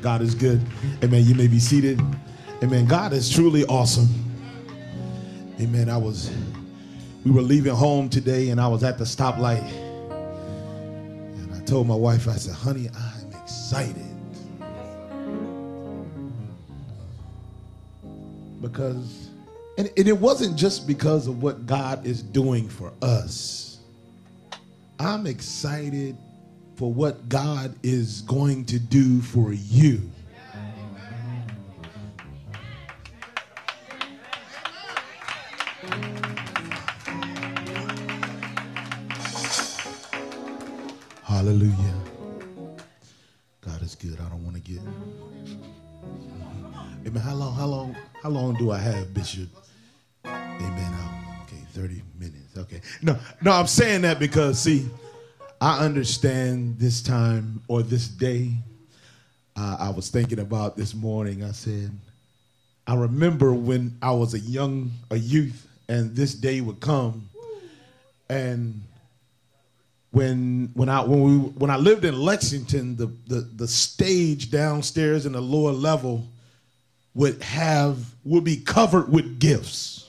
God is good. Amen. You may be seated. Amen. God is truly awesome. Amen. I was, we were leaving home today and I was at the stoplight. And I told my wife, I said, honey, I'm excited. Because, and, and it wasn't just because of what God is doing for us. I'm excited for what God is going to do for you. Hallelujah. God is good. I don't want to get. Amen. How long? How long? How long do I have, Bishop? Amen. Okay, 30 minutes. Okay. No, no, I'm saying that because see, I understand this time or this day. Uh, I was thinking about this morning. I said, I remember when I was a young, a youth, and this day would come, and when when I when we when I lived in Lexington, the the the stage downstairs in the lower level would have would be covered with gifts.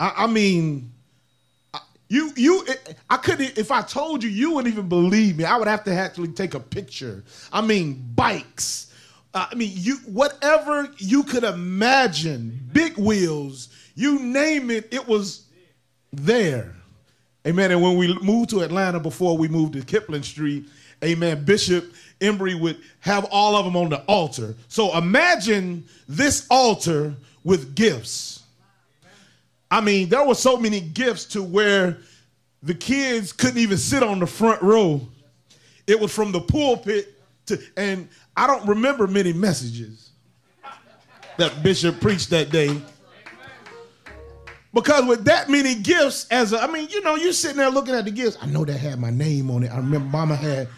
I, I mean, you you I couldn't if I told you you wouldn't even believe me. I would have to actually take a picture. I mean, bikes. Uh, I mean, you whatever you could imagine, big wheels, you name it, it was there. Amen. And when we moved to Atlanta before we moved to Kipling Street, amen, Bishop Embry would have all of them on the altar. So imagine this altar with gifts. I mean, there were so many gifts to where the kids couldn't even sit on the front row. It was from the pulpit to, and I don't remember many messages that Bishop preached that day. Because with that many gifts, as a, I mean, you know, you're sitting there looking at the gifts. I know that had my name on it. I remember Mama had,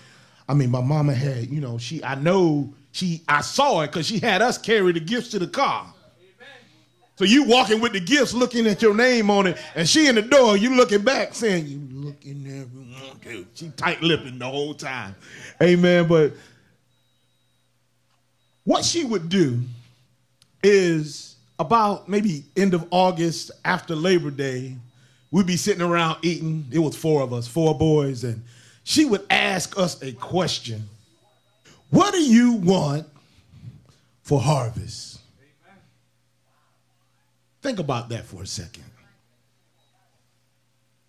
I mean, my mama had, you know, she, I know she, I saw it because she had us carry the gifts to the car. So you walking with the gifts, looking at your name on it, and she in the door, you looking back, saying, "You looking there, you She tight lipping the whole time, amen. But what she would do is about maybe end of August after Labor Day, we'd be sitting around eating. It was four of us, four boys, and she would ask us a question. What do you want for harvest? Think about that for a second.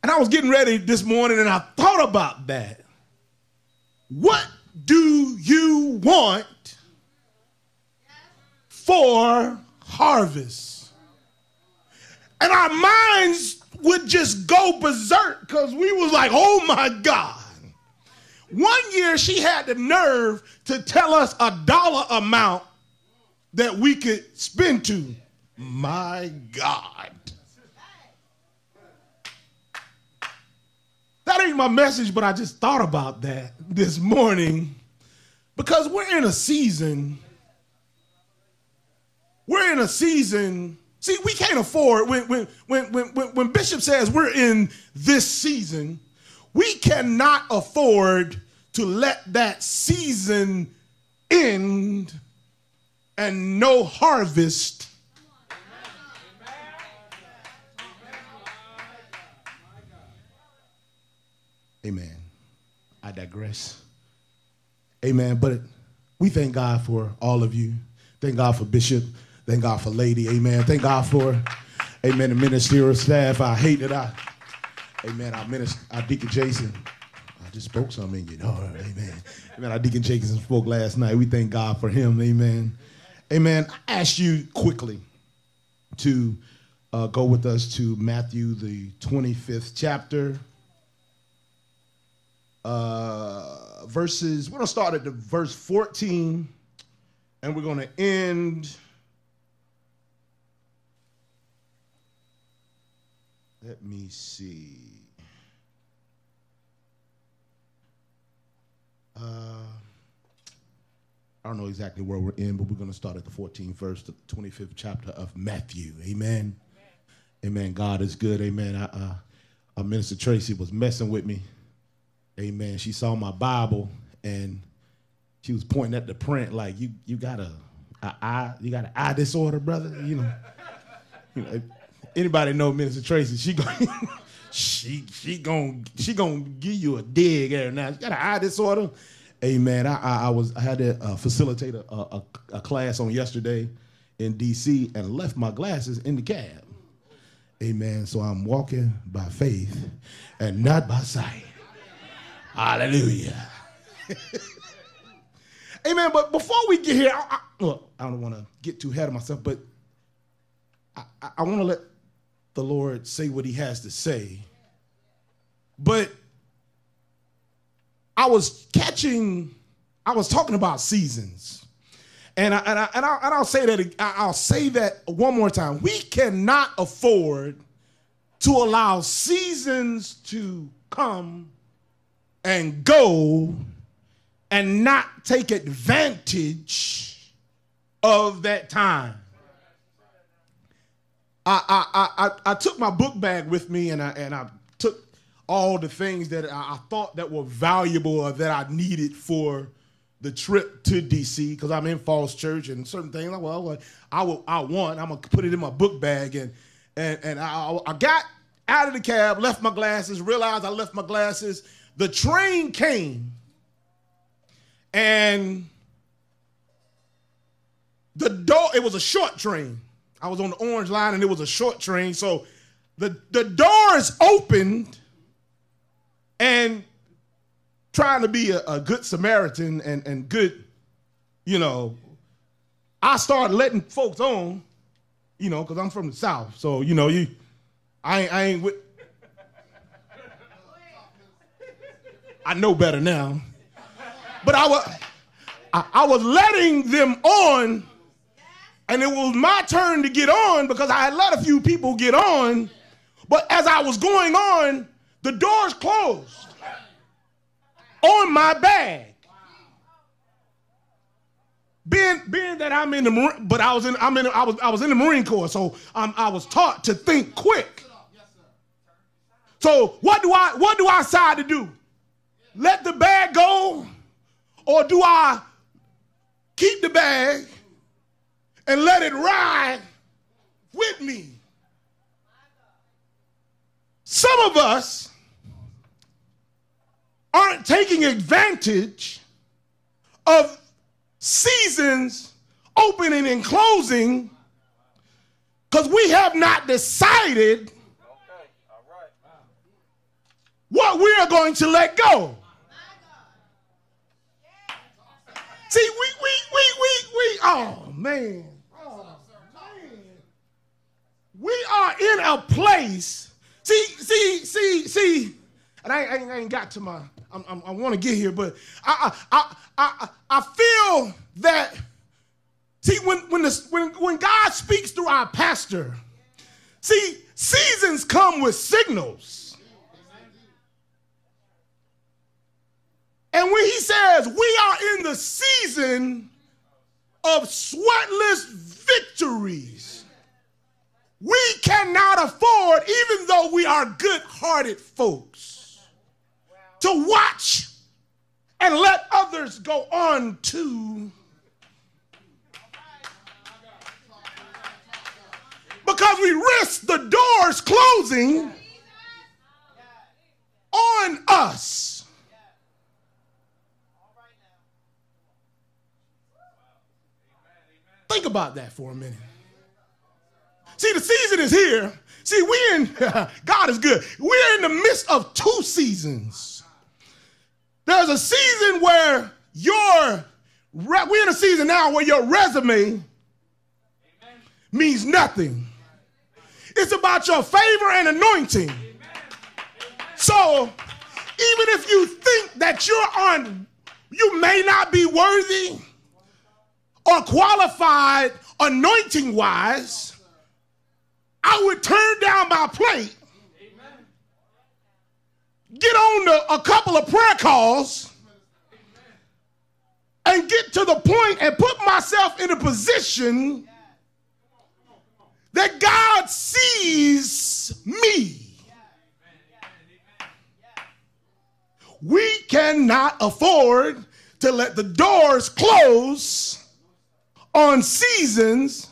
And I was getting ready this morning and I thought about that. What do you want for harvest? And our minds would just go berserk because we was like, oh my God. One year she had the nerve to tell us a dollar amount that we could spend to. My God. That ain't my message, but I just thought about that this morning because we're in a season. We're in a season. See, we can't afford when when when when when Bishop says we're in this season, we cannot afford to let that season end and no harvest Amen. I digress. Amen. But we thank God for all of you. Thank God for Bishop. Thank God for Lady. Amen. Thank God for, amen, the ministerial staff. I hate that I, amen, our minister, our Deacon Jason. I just spoke something, you know. Amen. Amen. Our Deacon Jason spoke last night. We thank God for him. Amen. Amen. I ask you quickly to uh, go with us to Matthew, the 25th chapter uh, verses, we're going to start at the verse 14 and we're going to end. Let me see. Uh, I don't know exactly where we're in, but we're going to start at the 14th verse, the 25th chapter of Matthew. Amen. Amen. Amen. God is good. Amen. I, uh, uh, Minister Tracy was messing with me Amen. She saw my Bible and she was pointing at the print like you you got a, a eye you got an eye disorder, brother. You know, you know anybody know Minister Tracy? She going she she going she gonna give you a dig every now. She got an eye disorder. Hey I I, I was I had to uh, facilitate a, a, a class on yesterday in D.C. and left my glasses in the cab. Amen. So I'm walking by faith and not by sight. Hallelujah. Amen. But before we get here, I, I, look, I don't want to get too ahead of myself, but I, I, want to let the Lord say what he has to say. But I was catching, I was talking about seasons. And, I, and, I, and, I, and I'll say that I'll say that one more time. We cannot afford to allow seasons to come and go and not take advantage of that time. I, I, I, I took my book bag with me and I, and I took all the things that I, thought that were valuable or that I needed for the trip to DC because I'm in Falls Church and certain things. Well, I will, I want. I'm gonna put it in my book bag and and and I, I got out of the cab, left my glasses, realized I left my glasses. The train came and the door, it was a short train. I was on the orange line and it was a short train. So the, the doors opened and trying to be a, a good Samaritan and, and good, you know, I started letting folks on, you know, because I'm from the South. So, you know, you I I ain't with I know better now. But I was, I, I was letting them on, and it was my turn to get on because I had let a few people get on. But as I was going on, the doors closed on my bag. Being, being that I'm in the but I was in I'm in I was I was in the Marine Corps, so um, I was taught to think quick. So what do I what do I decide to do? Let the bag go or do I keep the bag and let it ride with me? Some of us aren't taking advantage of seasons opening and closing because we have not decided what we are going to let go. See, we, we, we, we, we, oh man. Oh man. We are in a place. See, see, see, see, and I, I, I ain't got to my, I'm, I'm, i want to get here, but I, I, I, I, feel that, see, when, when, the, when, when God speaks through our pastor, see, seasons come with signals. And when he says we are in the season of sweatless victories, we cannot afford, even though we are good hearted folks, to watch and let others go on to. Because we risk the doors closing on us. Think about that for a minute. See, the season is here. See, we in, God is good. We're in the midst of two seasons. There's a season where your, we're in a season now where your resume means nothing. It's about your favor and anointing. So, even if you think that you're on, you may not be worthy, or qualified anointing wise, I would turn down my plate, get on the, a couple of prayer calls, and get to the point and put myself in a position that God sees me. We cannot afford to let the doors close on seasons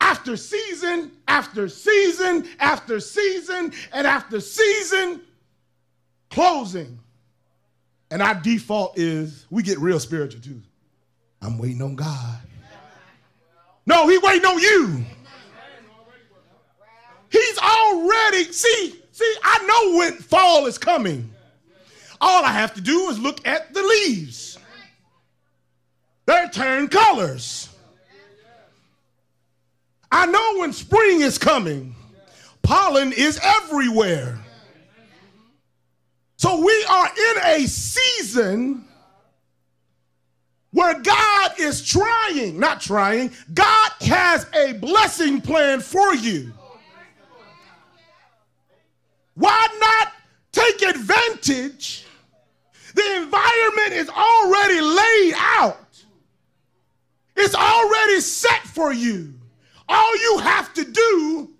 after season after season after season and after season closing. And our default is we get real spiritual too. I'm waiting on God. No, he waiting on you. He's already, see, see, I know when fall is coming. All I have to do is look at the leaves. They turn colors. I know when spring is coming. Pollen is everywhere. So we are in a season where God is trying, not trying, God has a blessing plan for you. Why not take advantage? The environment is already laid out, it's already set for you. All you have to do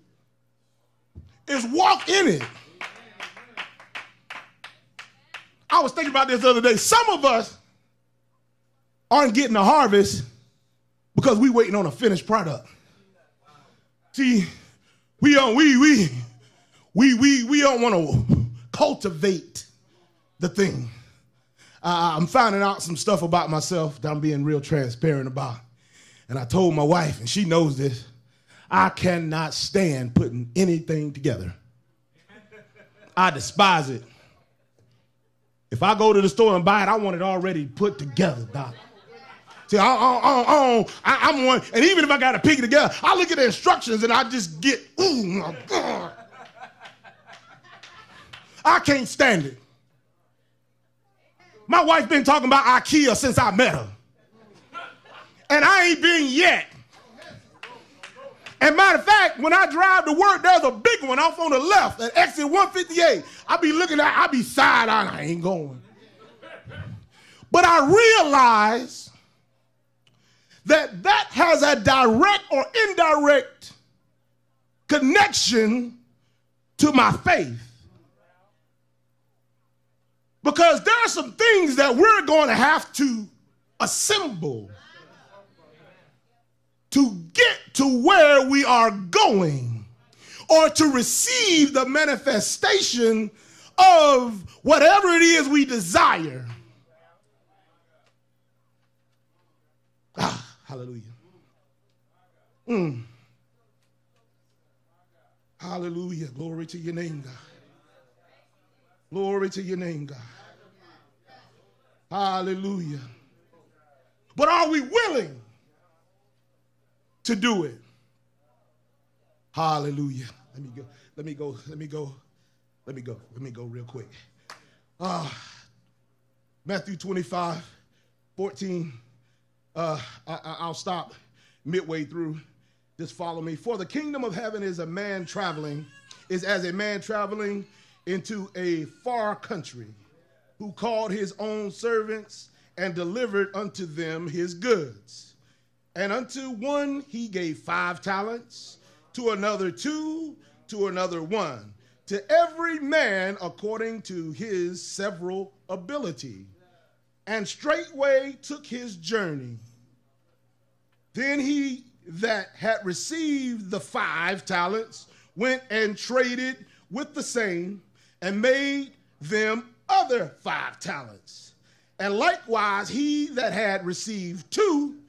is walk in it. I was thinking about this the other day. Some of us aren't getting a harvest because we waiting on a finished product. See, we don't we we we we we don't want to cultivate the thing. Uh, I'm finding out some stuff about myself that I'm being real transparent about. And I told my wife, and she knows this. I cannot stand putting anything together. I despise it. If I go to the store and buy it, I want it already put together, Doc. See, I, I, I, am one, and even if I got to pick it together, I look at the instructions and I just get, ooh, my God. I can't stand it. My wife been talking about IKEA since I met her. And I ain't been yet. And matter of fact, when I drive to work, there's a big one off on the left at exit 158. I be looking at, I be side on, I ain't going. But I realize that that has a direct or indirect connection to my faith. Because there are some things that we're going to have to assemble to get to where we are going or to receive the manifestation of whatever it is we desire. Ah, hallelujah. Mm. Hallelujah. Glory to your name, God. Glory to your name, God. Hallelujah. But are we willing to do it. Hallelujah. Let me go. Let me go. Let me go. Let me go. Let me go real quick. Uh, Matthew 25, 14. Uh, I, will stop midway through. Just follow me. For the kingdom of heaven is a man traveling, is as a man traveling into a far country who called his own servants and delivered unto them his goods. And unto one he gave five talents, to another two, to another one, to every man according to his several ability. And straightway took his journey. Then he that had received the five talents went and traded with the same and made them other five talents. And likewise, he that had received two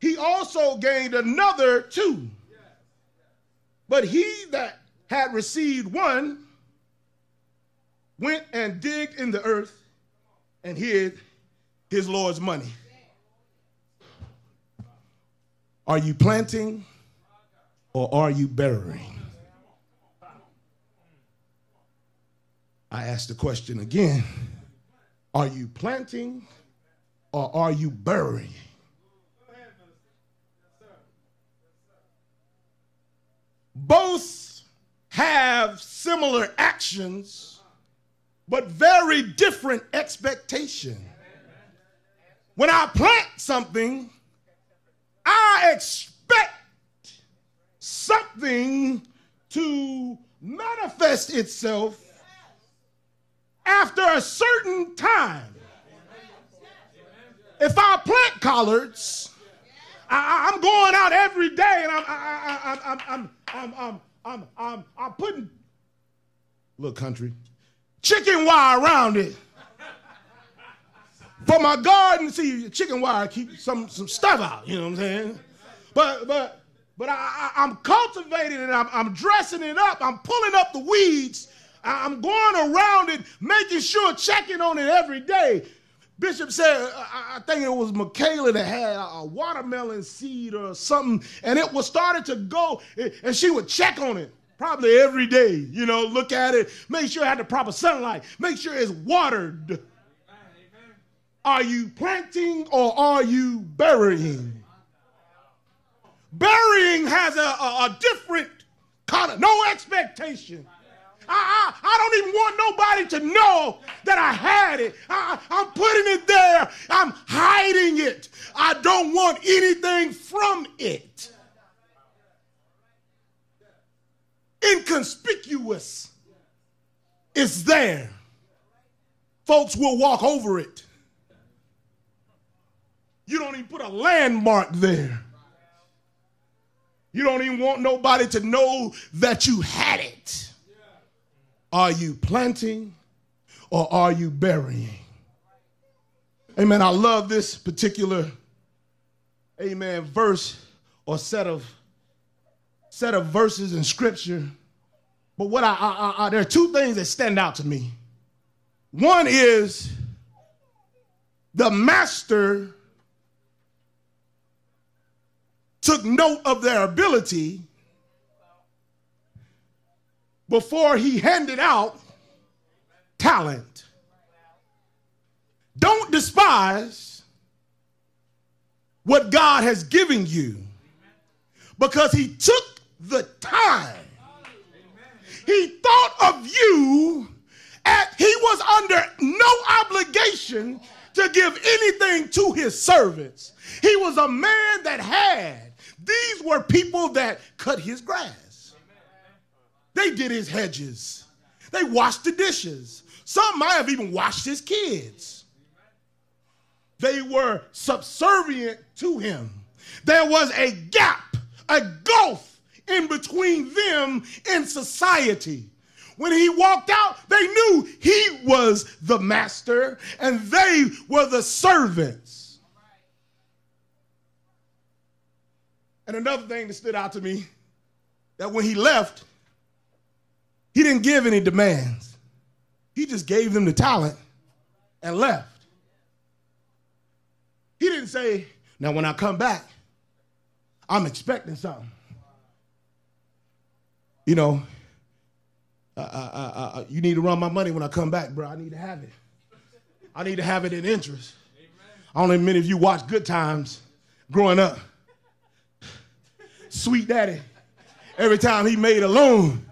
he also gained another two. But he that had received one went and digged in the earth and hid his Lord's money. Are you planting or are you burying? I ask the question again Are you planting or are you burying? Both have similar actions, but very different expectation. When I plant something, I expect something to manifest itself after a certain time, if I plant collards, I, am going out every day and I'm, I, I, I'm, I'm, I'm, I'm, I'm, I'm, I'm putting, look, country, chicken wire around it. For my garden, see, chicken wire keep some, some stuff out, you know what I'm saying? But, but, but I, am cultivating it, I'm, I'm dressing it up, I'm pulling up the weeds, I'm going around it, making sure, checking on it every day. Bishop said, I think it was Michaela that had a watermelon seed or something, and it was started to go, and she would check on it probably every day. You know, look at it, make sure it had the proper sunlight, make sure it's watered. Are you planting or are you burying? Burying has a, a, a different kind of no expectation. I, I, I, don't even want nobody to know that I had it. I, I'm putting it there. I'm hiding it. I don't want anything from it. Inconspicuous. It's there. Folks will walk over it. You don't even put a landmark there. You don't even want nobody to know that you had it. Are you planting or are you burying? Amen. I love this particular, amen, verse or set of set of verses in scripture. But what I, I, I there are two things that stand out to me. One is the master took note of their ability before he handed out talent. Don't despise what God has given you because he took the time. He thought of you and he was under no obligation to give anything to his servants. He was a man that had. These were people that cut his grass. They did his hedges. They washed the dishes. Some might have even washed his kids. They were subservient to him. There was a gap, a gulf in between them and society. When he walked out, they knew he was the master and they were the servants. And another thing that stood out to me that when he left, he didn't give any demands. He just gave them the talent and left. He didn't say, now when I come back, I'm expecting something. You know, uh, uh, uh, you need to run my money when I come back, bro. I need to have it. I need to have it in interest. I don't know many of you watched Good Times growing up. Sweet Daddy, every time he made a loan,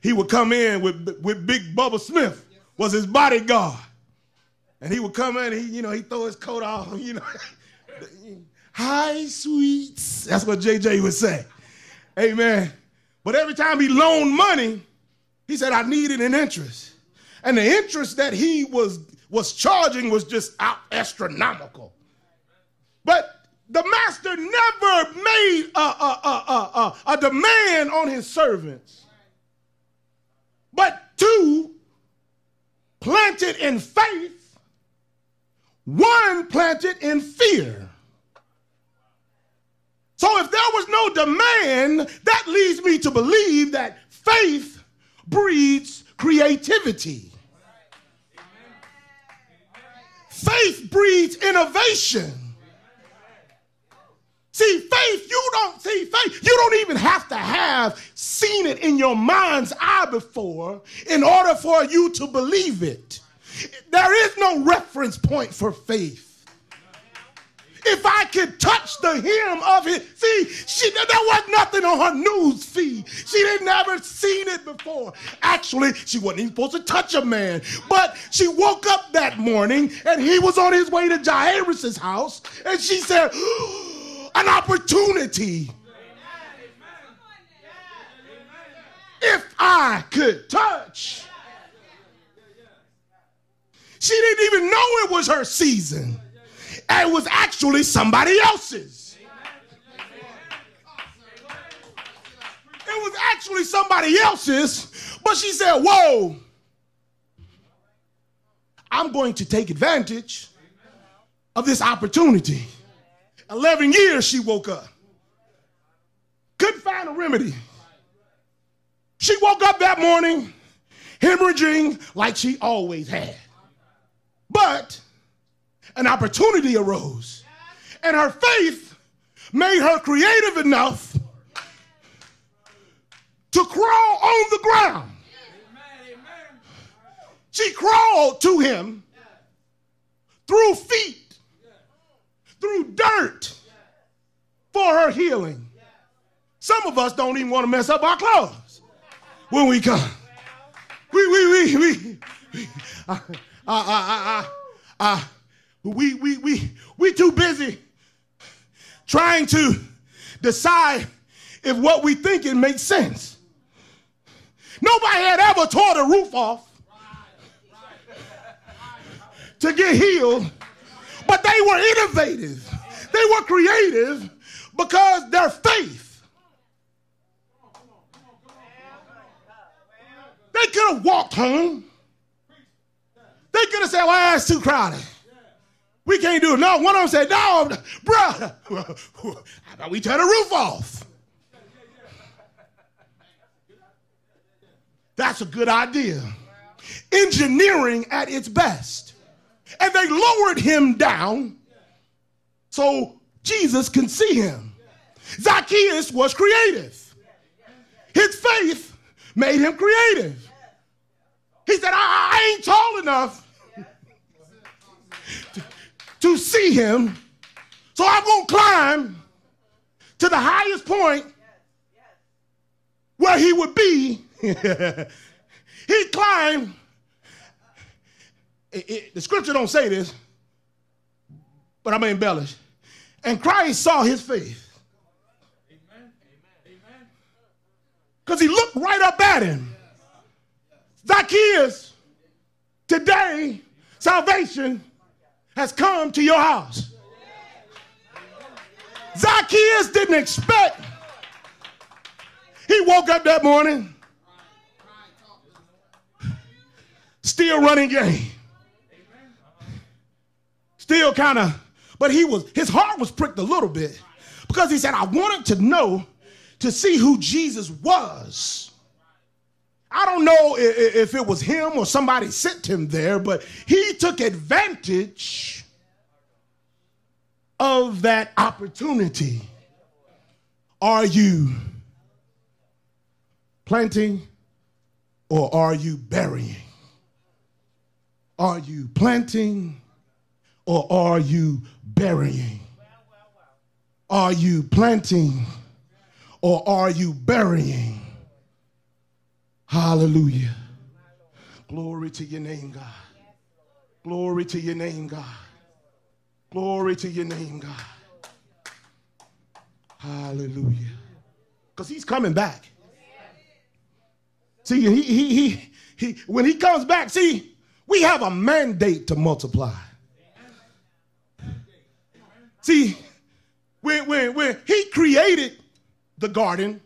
he would come in with, with Big Bubba Smith, was his bodyguard. And he would come in, he, you know, he throw his coat off, you know. Hi, sweets. That's what JJ would say. Amen. But every time he loaned money, he said, I needed an interest. And the interest that he was, was charging was just out astronomical. But the master never made a, a, a, a, a demand on his servants but two planted in faith, one planted in fear. So if there was no demand, that leads me to believe that faith breeds creativity. Faith breeds innovation. See, faith, you don't see faith. You don't even have to have seen it in your mind's eye before in order for you to believe it. There is no reference point for faith. If I could touch the hem of it, see, she there was nothing on her news feed. She didn't never seen it before. Actually, she wasn't even supposed to touch a man. But she woke up that morning and he was on his way to Jairus' house, and she said, oh, an opportunity. If I could touch She didn't even know it was her season. It was actually somebody else's. It was actually somebody else's, but she said, Whoa, I'm going to take advantage of this opportunity. 11 years she woke up. Couldn't find a remedy. She woke up that morning hemorrhaging like she always had. But an opportunity arose, and her faith made her creative enough to crawl on the ground. She crawled to him through feet, through dirt for her healing. Some of us don't even want to mess up our clothes when we come. We, we, we, we, we, we, we, we, we too busy trying to decide if what we thinking makes sense. Nobody had ever tore the roof off to get healed, but they were innovative. They were creative because their faith They could have walked home. They could have said, well, it's too crowded. We can't do it. No, one of them said, no, brother, how about we turn the roof off? That's a good idea. Engineering at its best. And they lowered him down so Jesus can see him. Zacchaeus was creative. His faith made him creative. He said, I, I ain't tall enough to, to see him, so going to climb to the highest point where he would be. he climbed. It, it, the scripture don't say this, but I'm embellish. And Christ saw his faith. Because he looked right up at him. Zacchaeus, today salvation has come to your house. Zacchaeus didn't expect. He woke up that morning, still running game. Still kind of, but he was, his heart was pricked a little bit because he said, I wanted to know to see who Jesus was. I don't know if it was him or somebody sent him there, but he took advantage of that opportunity. Are you planting or are you burying? Are you planting or are you burying? Are you planting or are you burying? Hallelujah. Glory to your name, God. Glory to your name, God. Glory to your name, God. Hallelujah. Because he's coming back. See, he, he, he, he, when he comes back, see, we have a mandate to multiply. See, when, when, when he created the garden,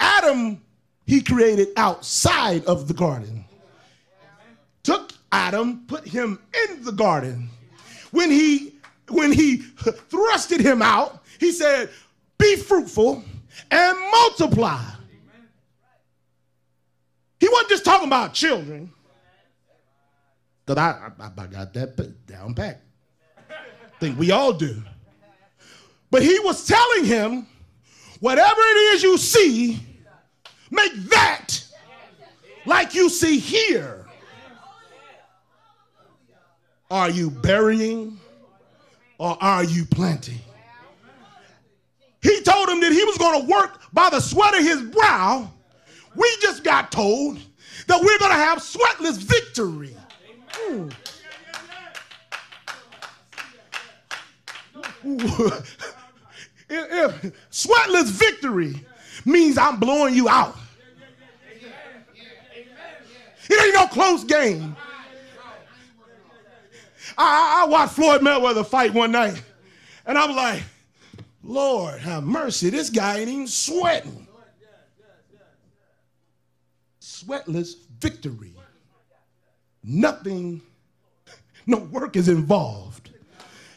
Adam he created outside of the garden. Took Adam, put him in the garden. When he when he thrusted him out, he said, "Be fruitful and multiply." He wasn't just talking about children. Cause I, I, I got that down pat. Think we all do. But he was telling him, whatever it is you see, Make that like you see here. Are you burying or are you planting? He told him that he was going to work by the sweat of his brow. We just got told that we're going to have sweatless victory. Ooh. If, if sweatless victory means I'm blowing you out. It ain't no close game. I, I watched Floyd Mayweather fight one night, and I'm like, Lord have mercy, this guy ain't even sweating. Sweatless victory. Nothing, no work is involved.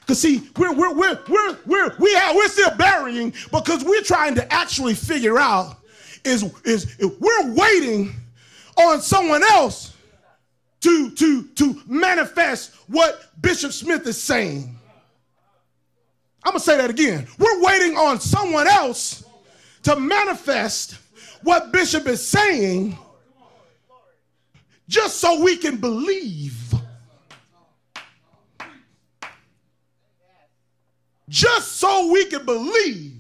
Because see, we're we're we're we're we're we have, we're still burying because we're trying to actually figure out is is we're waiting on someone else to to to manifest what Bishop Smith is saying. I'm gonna say that again. We're waiting on someone else to manifest what Bishop is saying just so we can believe. Just so we can believe.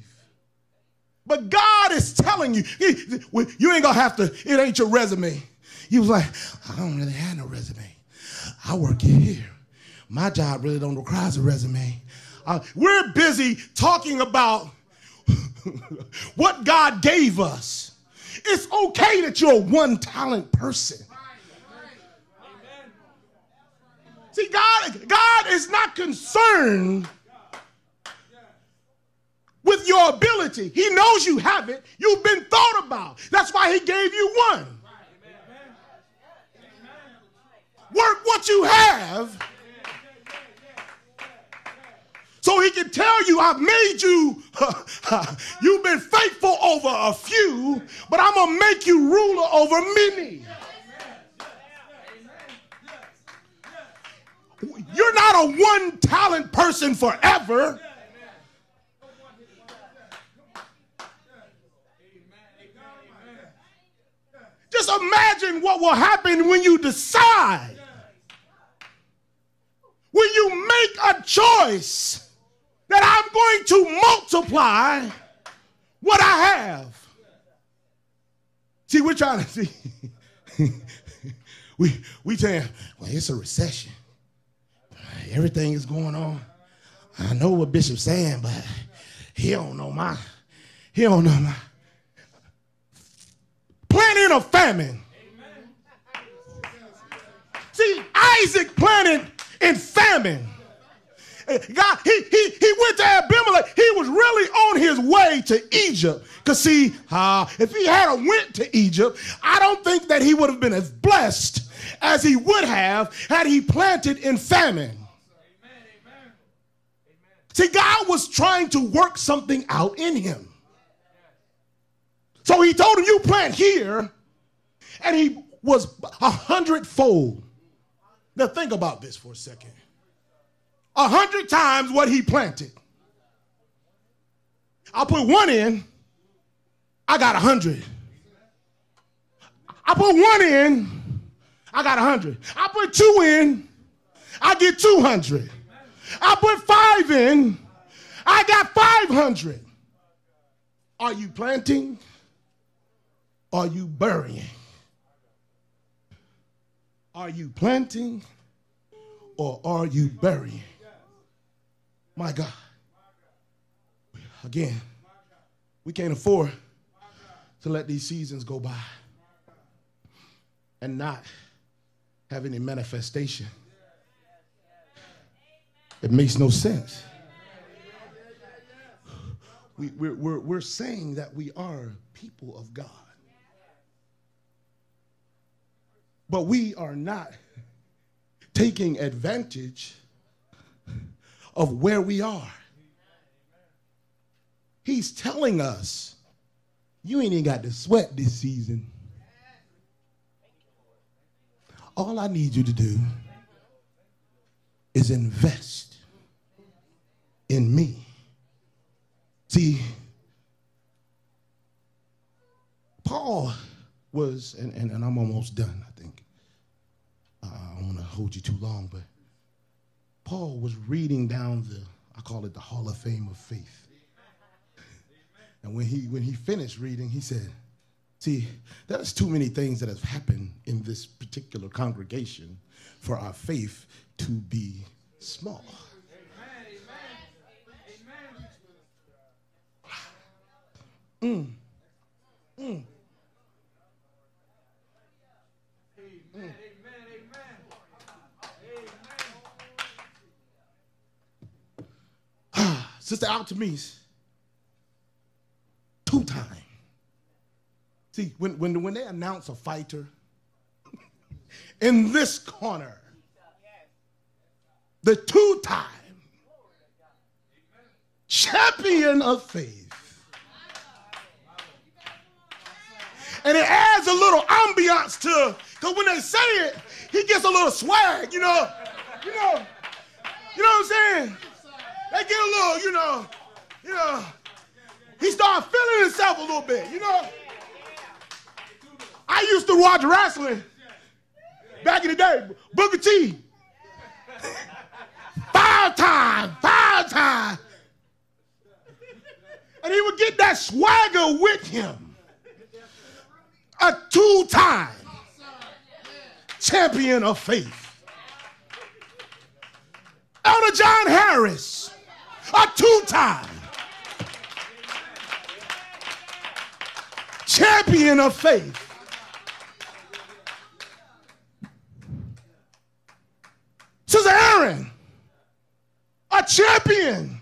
But God is telling you, you ain't gonna have to, it ain't your resume. He was like, I don't really have no resume. I work here. My job really don't require a resume. Uh, we're busy talking about what God gave us. It's okay that you're a one talent person. See, God, God is not concerned with your ability. He knows you have it. You've been thought about. That's why He gave you one. Work what you have so he can tell you, I've made you, you've been faithful over a few, but I'm to make you ruler over many. You're not a one talent person forever. Just imagine what will happen when you decide, when you make a choice that I'm going to multiply what I have. See, we're trying to see. we we saying, well, it's a recession. Everything is going on. I know what Bishop's saying, but he don't know my, he don't know my. Planting a famine. See, Isaac planted in famine. God, he, he, he went to Abimelech. He was really on his way to Egypt. Because see, uh, if he had a went to Egypt, I don't think that he would have been as blessed as he would have had he planted in famine. See, God was trying to work something out in him. So he told him, You plant here, and he was a hundredfold. Now, think about this for a second a hundred times what he planted. I put one in, I got a hundred. I put one in, I got a hundred. I put two in, I get 200. I put five in, I got 500. Are you planting? Are you burying? Are you planting or are you burying? My God. Again, we can't afford to let these seasons go by and not have any manifestation. It makes no sense. We, we're, we're, we're saying that we are people of God. But we are not taking advantage of where we are. He's telling us, you ain't even got to sweat this season. All I need you to do is invest in me. See, Paul was, and, and, and I'm almost done, I think. Uh, I don't want to hold you too long, but Paul was reading down the, I call it the Hall of Fame of Faith. And when he when he finished reading, he said, See, there's too many things that have happened in this particular congregation for our faith to be small. Amen, amen, amen. Mm. Mm. Mm. Sister Altamise, two time. See, when, when, when they announce a fighter in this corner, the two time champion of faith. And it adds a little ambiance to, because when they say it, he gets a little swag, you know. You know, you know what I'm saying? They get a little, you know, you know. He started feeling himself a little bit, you know. I used to watch wrestling back in the day. Booker T. Five time, five time. And he would get that swagger with him. A two time champion of faith. Elder John Harris, a two time champion of faith. Sister Aaron, a champion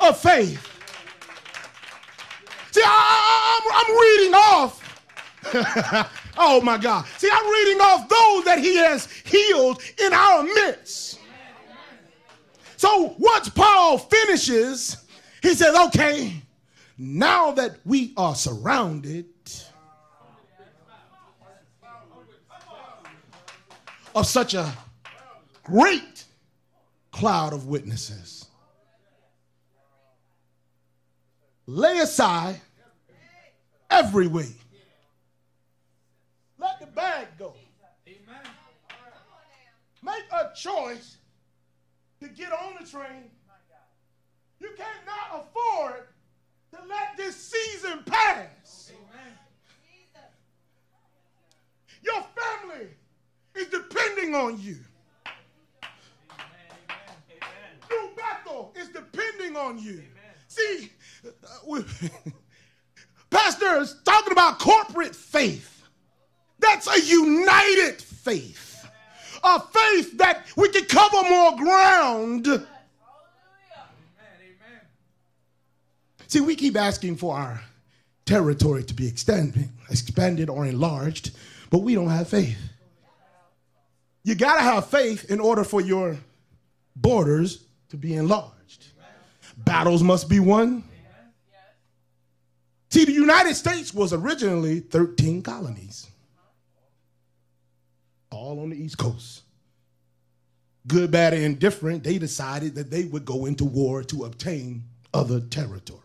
of faith. See, I, am reading off. oh my God. See, I'm reading off those that he has healed in our midst. So once Paul finishes, he says, okay, now that we are surrounded of such a great cloud of witnesses, lay aside every weight. Bag go. Make a choice to get on the train. You cannot afford to let this season pass. Your family is depending on you. New Bethel is depending on you. See, uh, Pastor is talking about corporate faith. That's a united faith a faith that we can cover more ground. See, we keep asking for our territory to be extended, expanded or enlarged, but we don't have faith. You got to have faith in order for your borders to be enlarged. Battles must be won. See, the United States was originally 13 colonies all on the East Coast. Good, bad, and indifferent, they decided that they would go into war to obtain other territory.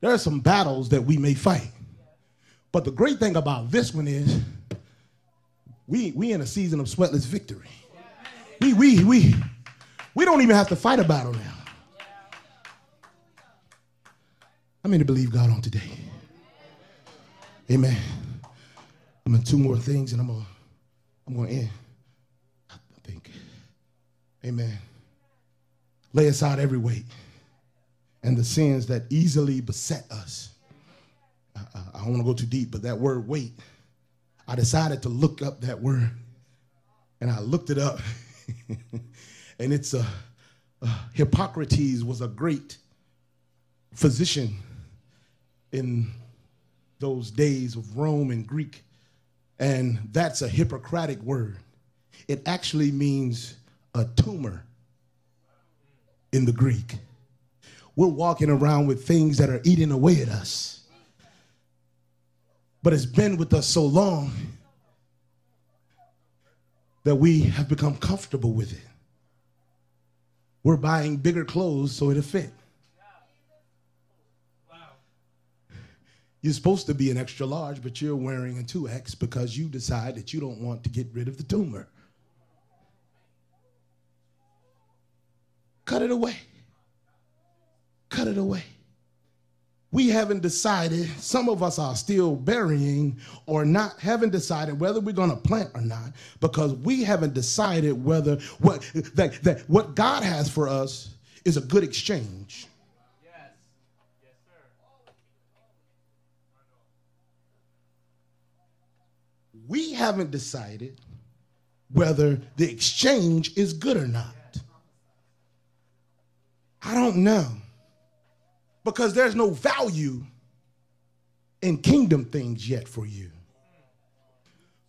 There are some battles that we may fight. But the great thing about this one is we we in a season of sweatless victory. We we we we don't even have to fight a battle now. I mean to believe God on today. Amen. I'm in two more things and I'm gonna I'm going to end, I think. Amen. Lay aside every weight and the sins that easily beset us. I, I, I don't want to go too deep, but that word weight, I decided to look up that word and I looked it up. and it's a, uh, Hippocrates was a great physician in those days of Rome and Greek and that's a Hippocratic word. It actually means a tumor in the Greek. We're walking around with things that are eating away at us. But it's been with us so long that we have become comfortable with it. We're buying bigger clothes so it'll fit. You're supposed to be an extra large, but you're wearing a 2X because you decide that you don't want to get rid of the tumor. Cut it away. Cut it away. We haven't decided, some of us are still burying or not, haven't decided whether we're going to plant or not because we haven't decided whether what, that, that what God has for us is a good exchange. We haven't decided whether the exchange is good or not. I don't know. Because there's no value in kingdom things yet for you.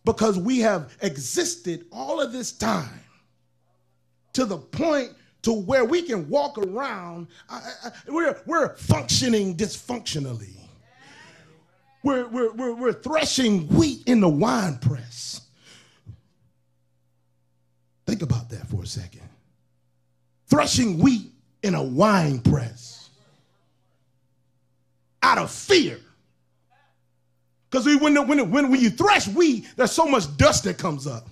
Because we have existed all of this time to the point to where we can walk around. I, I, we're, we're functioning dysfunctionally. We're, we're, we're, we're threshing wheat in the wine press. Think about that for a second. Threshing wheat in a wine press out of fear. Because when, when, when, when you thresh wheat, there's so much dust that comes up.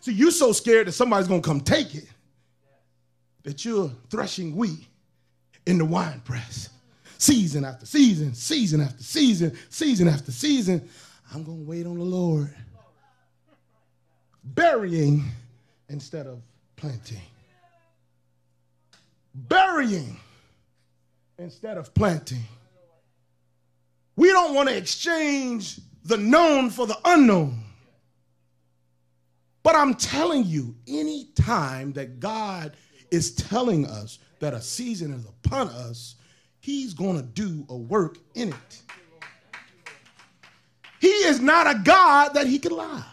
So you're so scared that somebody's going to come take it that you're threshing wheat in the wine press. Season after season, season after season, season after season. I'm going to wait on the Lord. Burying instead of planting. Burying instead of planting. We don't want to exchange the known for the unknown. But I'm telling you, any time that God is telling us that a season is upon us, he's going to do a work in it. He is not a God that he can lie.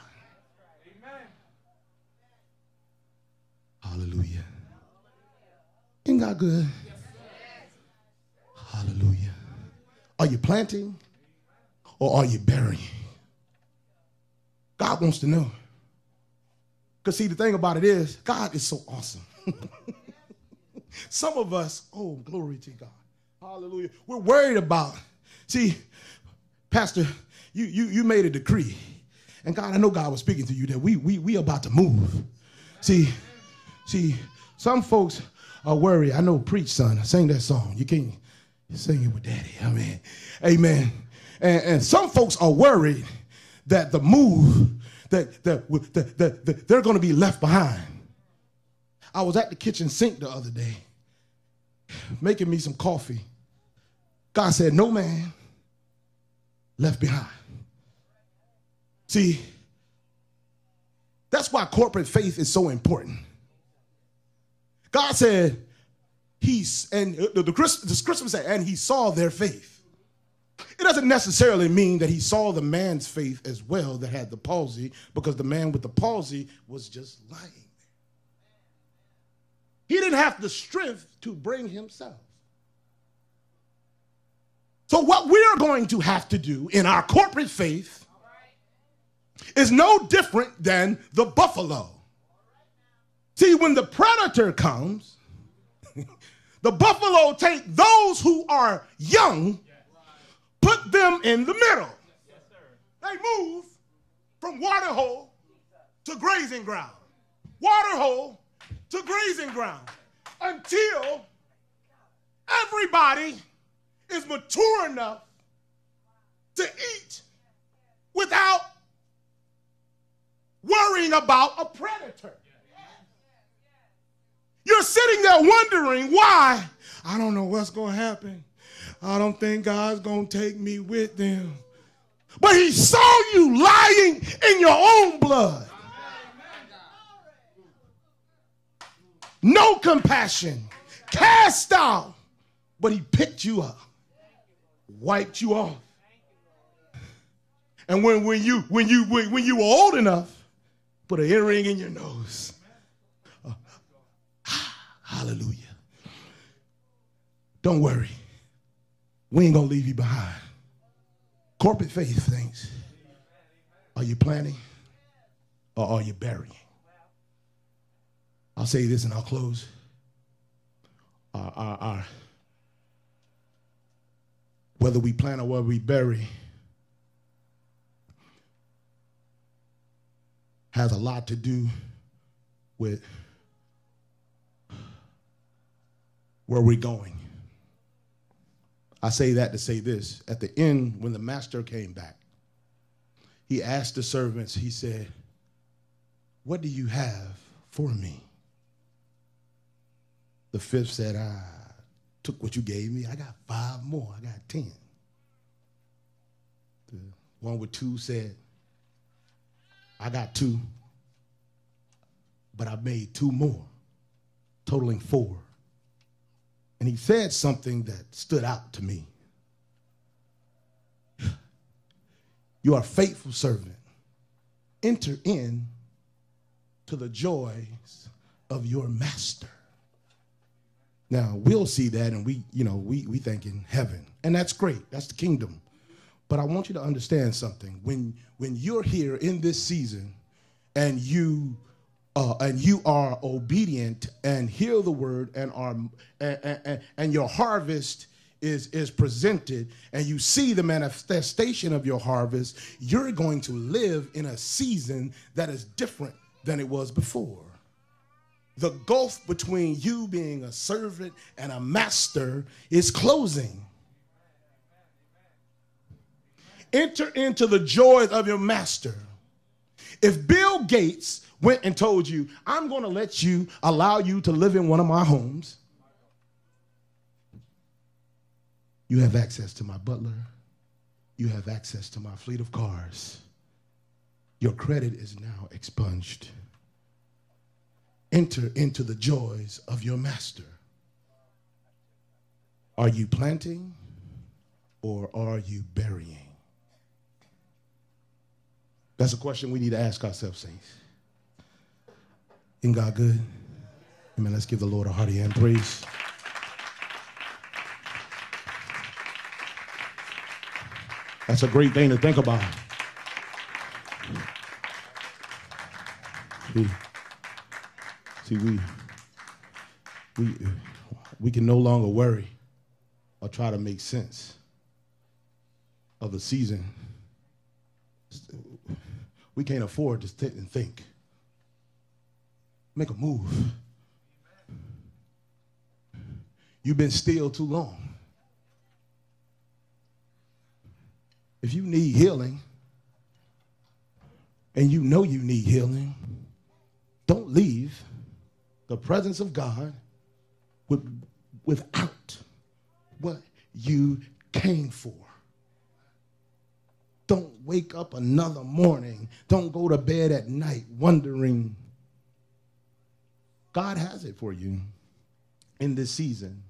Hallelujah. Ain't God good? Hallelujah. Are you planting or are you burying? God wants to know. Because, see, the thing about it is, God is so awesome. Some of us, oh, glory to God. Hallelujah. We're worried about, see, Pastor, you, you, you made a decree. And God, I know God was speaking to you that we, we, we about to move. See, see, some folks are worried. I know, preach, son. I sang that song. You can't sing it with daddy. I mean, amen. And, and some folks are worried that the move, that, that, that, that, that they're going to be left behind. I was at the kitchen sink the other day making me some coffee. God said, No man left behind. See, that's why corporate faith is so important. God said, He's, and uh, the, the, the scripture said, and He saw their faith. It doesn't necessarily mean that He saw the man's faith as well that had the palsy, because the man with the palsy was just lying. He didn't have the strength to bring himself. So, what we're going to have to do in our corporate faith is no different than the buffalo. See, when the predator comes, the buffalo take those who are young, put them in the middle. They move from water hole to grazing ground. Water hole to grazing ground until everybody is mature enough to eat without worrying about a predator. You're sitting there wondering why. I don't know what's going to happen. I don't think God's going to take me with them. But he saw you lying in your own blood. No compassion, cast out. But he picked you up, wiped you off. And when, when you when you when, when you were old enough, put an earring in your nose. Uh, hallelujah. Don't worry. We ain't gonna leave you behind. Corporate faith things. Are you planning or are you burying? Say this and I'll close. Our, our, our, whether we plant or whether we bury has a lot to do with where we're going. I say that to say this. At the end, when the master came back, he asked the servants, he said, What do you have for me? The fifth said, I took what you gave me. I got five more. I got ten. The one with two said, I got two, but I made two more, totaling four. And he said something that stood out to me. You are a faithful servant. Enter in to the joys of your master. Now we'll see that and we, you know, we we think in heaven. And that's great. That's the kingdom. But I want you to understand something. When when you're here in this season and you uh, and you are obedient and hear the word and are and, and, and your harvest is is presented and you see the manifestation of your harvest you're going to live in a season that is different than it was before the gulf between you being a servant and a master is closing enter into the joys of your master if bill gates went and told you, I'm going to let you allow you to live in one of my homes. You have access to my butler. You have access to my fleet of cars. Your credit is now expunged. Enter into the joys of your master. Are you planting or are you burying? That's a question we need to ask ourselves, saints. Isn't God good? Amen. Let's give the Lord a hearty hand praise. That's a great thing to think about. See, we, we, we can no longer worry or try to make sense of the season. We can't afford to sit and think make a move. You've been still too long. If you need healing, and you know you need healing, don't leave the presence of God with, without what you came for. Don't wake up another morning. Don't go to bed at night wondering God has it for you in this season.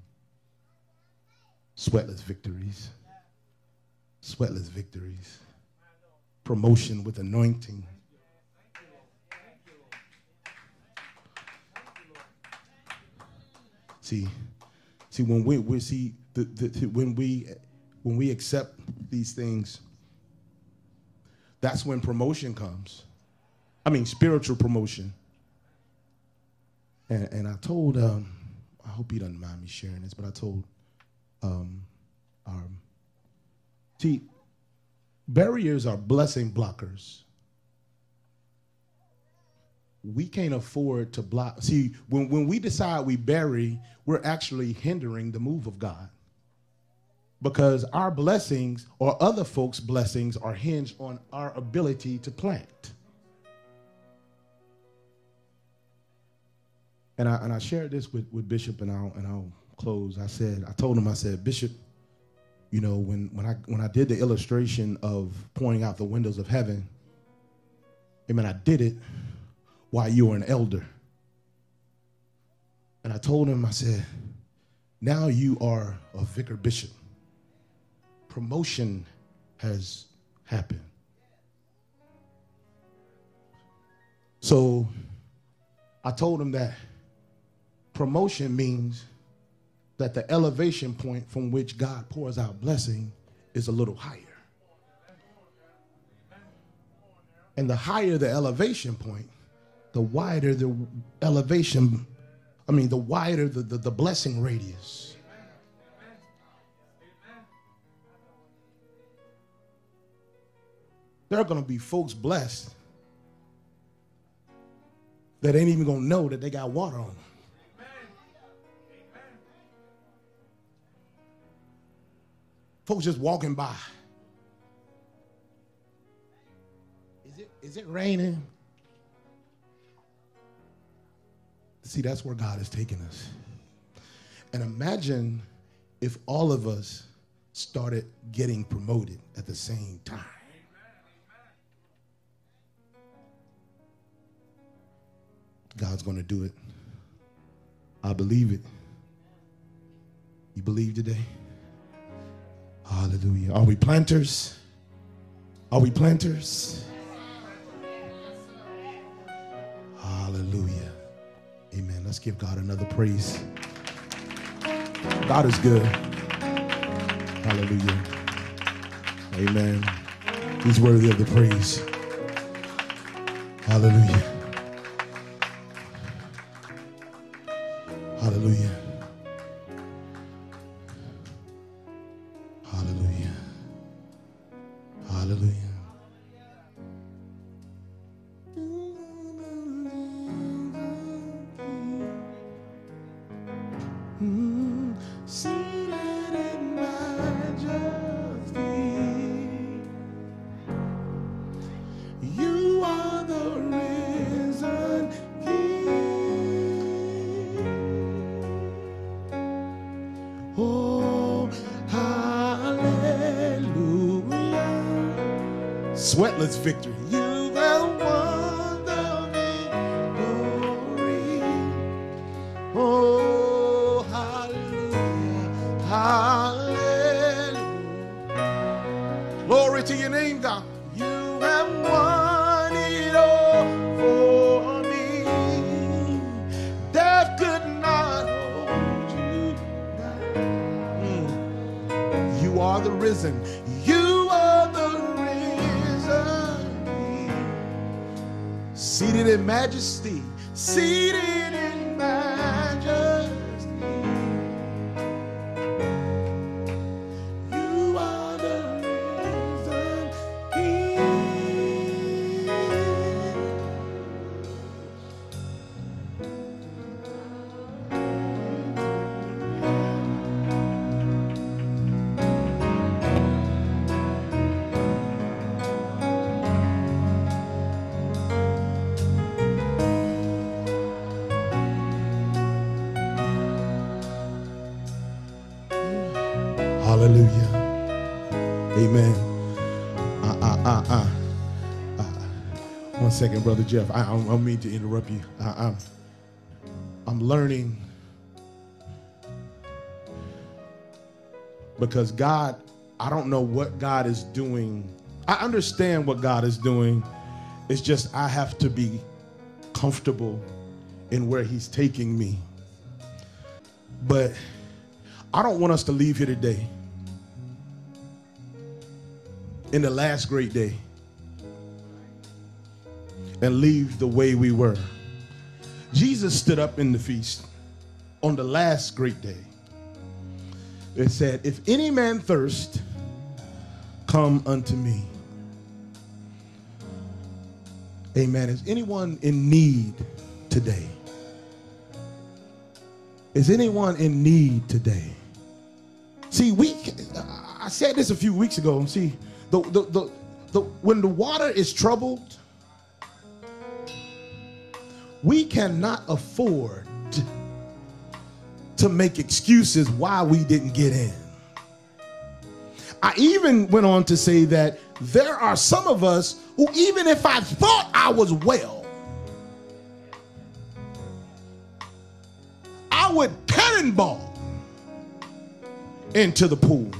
Sweatless victories. Sweatless victories. Promotion with anointing. See, see when we, we see the, the, when we when we accept these things, that's when promotion comes. I mean, spiritual promotion. And, and I told, um, I hope he doesn't mind me sharing this, but I told, um, um, see, barriers are blessing blockers. We can't afford to block. See, when, when we decide we bury, we're actually hindering the move of God. Because our blessings or other folks' blessings are hinged on our ability to plant. And I, and I shared this with, with Bishop, and I'll, and I'll close. I said, I told him, I said, Bishop, you know, when, when, I, when I did the illustration of pointing out the windows of heaven, amen, I did it while you were an elder. And I told him, I said, now you are a vicar bishop. Promotion has happened. So I told him that Promotion means that the elevation point from which God pours out blessing is a little higher. And the higher the elevation point, the wider the elevation, I mean, the wider the, the, the blessing radius. There are going to be folks blessed that ain't even going to know that they got water on them. Folks just walking by. Is it, is it raining? See, that's where God is taking us. And imagine if all of us started getting promoted at the same time. God's going to do it. I believe it. You believe today? Hallelujah. Are we planters? Are we planters? Hallelujah. Amen. Let's give God another praise. God is good. Hallelujah. Amen. He's worthy of the praise. Hallelujah. Hallelujah. Majesty. Seated second, Brother Jeff. I, don't mean to interrupt you. I, I'm, I'm learning because God, I don't know what God is doing. I understand what God is doing. It's just I have to be comfortable in where He's taking me. But I don't want us to leave here today in the last great day and leave the way we were. Jesus stood up in the feast on the last great day. It said, If any man thirst, come unto me. Amen. Is anyone in need today? Is anyone in need today? See, we I said this a few weeks ago. See, the the the, the when the water is troubled, we cannot afford to make excuses why we didn't get in. I even went on to say that there are some of us who, even if I thought I was well, I would cannonball into the pool.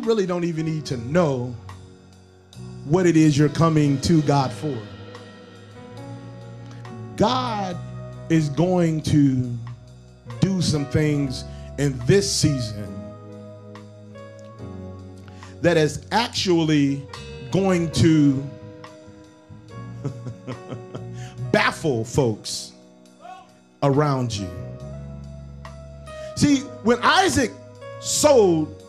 We really don't even need to know what it is you're coming to God for. God is going to do some things in this season that is actually going to baffle folks around you. See, when Isaac sowed,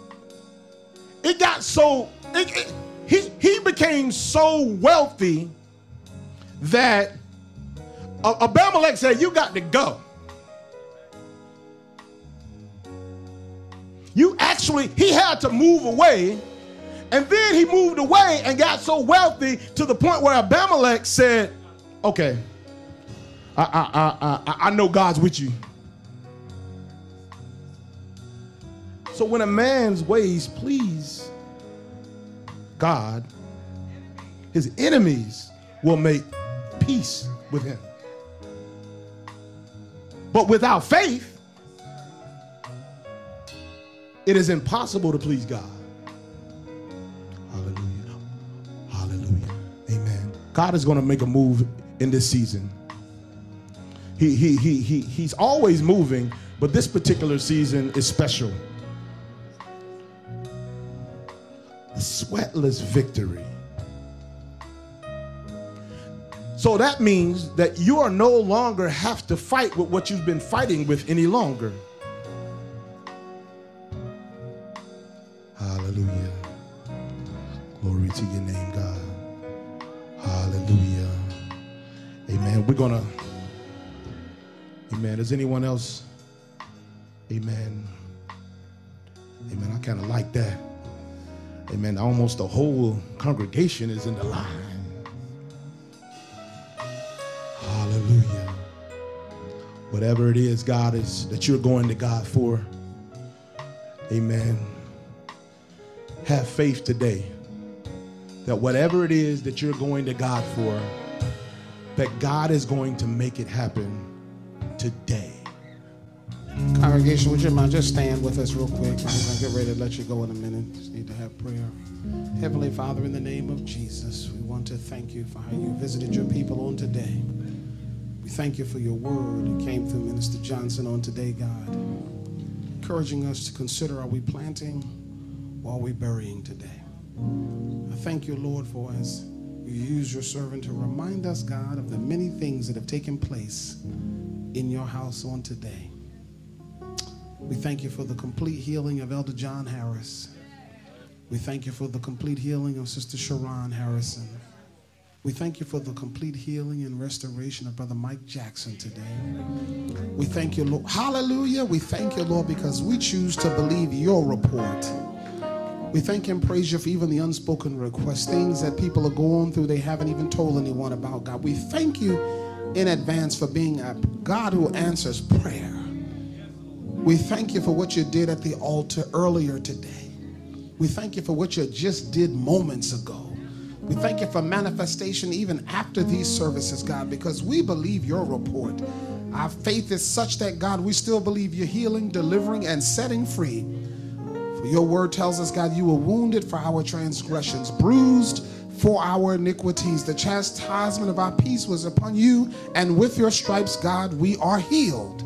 it got so, it, it- he, he became so wealthy that Abimelech said, You got to go. You actually, he had to move away. And then he moved away and got so wealthy to the point where Abimelech said, Okay, I, I, I, I, I know God's with you. So when a man's ways please God, his enemies will make peace with him. But without faith, it is impossible to please God. Hallelujah. Hallelujah. Amen. God is going to make a move in this season. He, he, he, he, he's always moving, but this particular season is special. Sweatless victory. So that means that you are no longer have to fight with what you've been fighting with any longer. Hallelujah. Glory to your name, God. Hallelujah. Amen. We're going to, amen. Does anyone else, amen. Amen. I kind of like that. Amen. Almost the whole congregation is in the line. Hallelujah. Whatever it is, God is that you're going to God for. Amen. Have faith today that whatever it is that you're going to God for, that God is going to make it happen today. Congregation, would you mind just stand with us real quick? To get ready to let you go in a minute. Just need to have prayer. Heavenly Father, in the name of Jesus, we want to thank you for how you visited your people on today. We thank you for your word that came through Minister Johnson on today, God, encouraging us to consider are we planting or are we burying today? I thank you, Lord, for as you use your servant to remind us, God, of the many things that have taken place in your house on today. We thank you for the complete healing of Elder John Harris. We thank you for the complete healing of Sister Sharon Harrison. We thank you for the complete healing and restoration of Brother Mike Jackson today. We thank you, Lord. Hallelujah. We thank you, Lord, because we choose to believe your report. We thank and praise you for even the unspoken requests, things that people are going through they haven't even told anyone about, God. We thank you in advance for being a God who answers prayer. We thank you for what you did at the altar earlier today. We thank you for what you just did moments ago. We thank you for manifestation even after these services, God, because we believe your report. Our faith is such that, God, we still believe you're healing, delivering, and setting free. For your word tells us, God, you were wounded for our transgressions, bruised for our iniquities. The chastisement of our peace was upon you, and with your stripes, God, we are healed.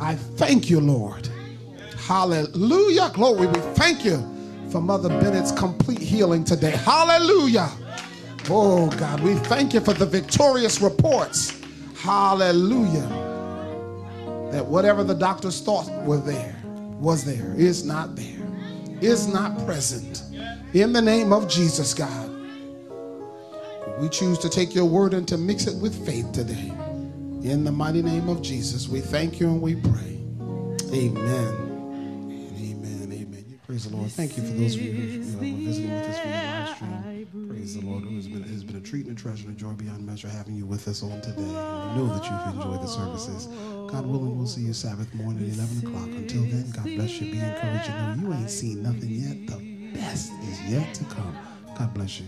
I thank you, Lord. Hallelujah. Glory. We thank you for Mother Bennett's complete healing today. Hallelujah. Oh, God, we thank you for the victorious reports. Hallelujah. That whatever the doctors thought were there, was there, is not there, is not present. In the name of Jesus, God, we choose to take your word and to mix it with faith today. In the mighty name of Jesus, we thank you and we pray. Amen. Amen. Amen. Praise the Lord. Thank you for those of you who were visiting with us via live stream. Praise the Lord. It has been, it has been a treat and a treasure and a joy beyond measure having you with us on today. We know that you've enjoyed the services. God willing, we'll see you Sabbath morning at 11 o'clock. Until then, God bless you. Be encouraged. You know you ain't seen nothing yet. The best is yet to come. God bless you.